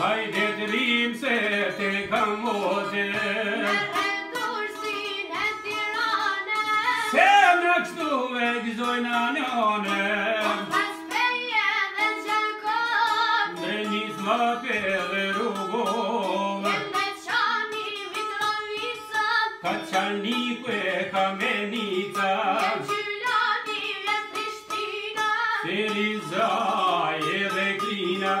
Hajde të dhimë se te kam ozën Në rëndur e në Se në kështu e këzoj në anënën Në paspeje dhe qëkot Në një smape dhe rrugot Një me qani vitro i sot Ka qani për kamenica Një gjyla një e shtishtina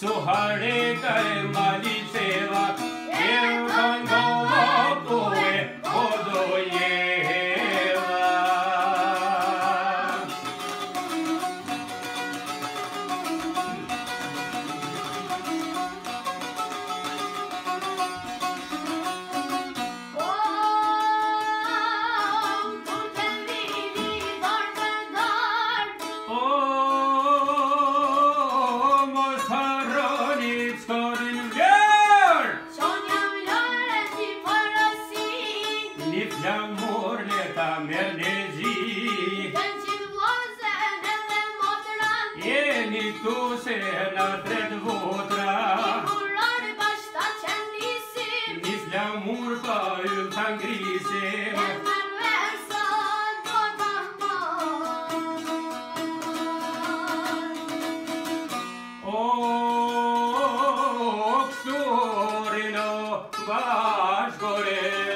सुहरे merdezi Tençivlazen elem otran Yeni tusen atred votra Figurar başta kendisi Mizlamur payın tangrisi Elmen Baş görev